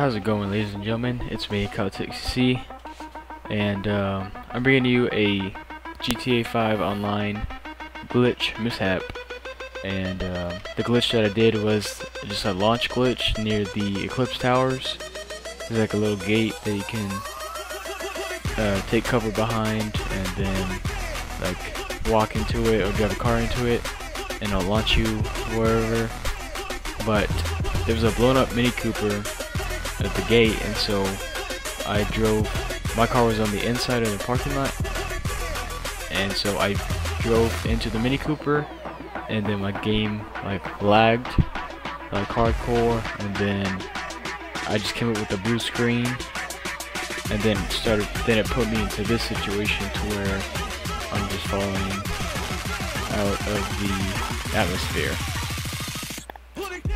How's it going ladies and gentlemen? It's me, C, and um, I'm bringing you a GTA 5 online glitch mishap and uh, the glitch that I did was just a launch glitch near the Eclipse Towers. There's like a little gate that you can uh, take cover behind and then like walk into it or drive a car into it and it'll launch you wherever but there was a blown up Mini Cooper at the gate and so I drove my car was on the inside of the parking lot and so I drove into the Mini Cooper and then my game like lagged like hardcore and then I just came up with a blue screen and then started then it put me into this situation to where I'm just falling out of the atmosphere.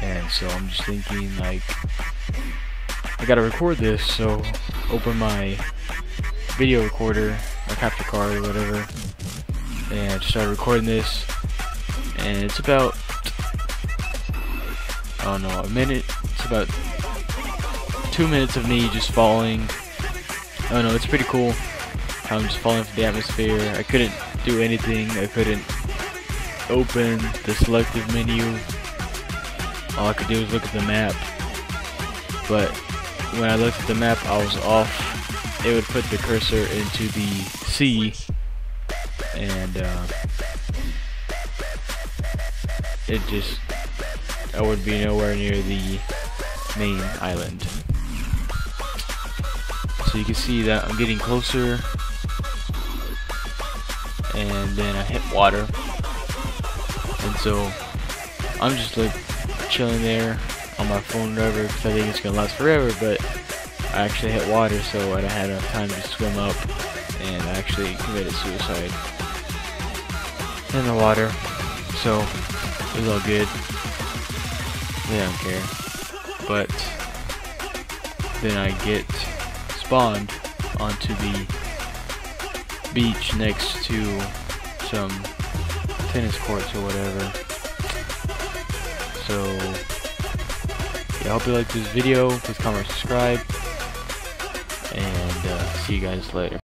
And so I'm just thinking like I gotta record this, so open my video recorder, my capture card or whatever, and start recording this. And it's about, I don't know, a minute. It's about two minutes of me just falling. Oh no, it's pretty cool. I'm just falling from the atmosphere. I couldn't do anything. I couldn't open the selective menu. All I could do was look at the map. But when I looked at the map, I was off. It would put the cursor into the sea, and uh, it just I would be nowhere near the main island. So you can see that I'm getting closer, and then I hit water, and so I'm just like chilling there on my phone whatever because I think it's gonna last forever but I actually hit water so I had enough time to swim up and actually committed suicide in the water. So it was all good. They don't care. But then I get spawned onto the beach next to some tennis courts or whatever. So I hope you liked this video. Please comment, subscribe, and uh, see you guys later.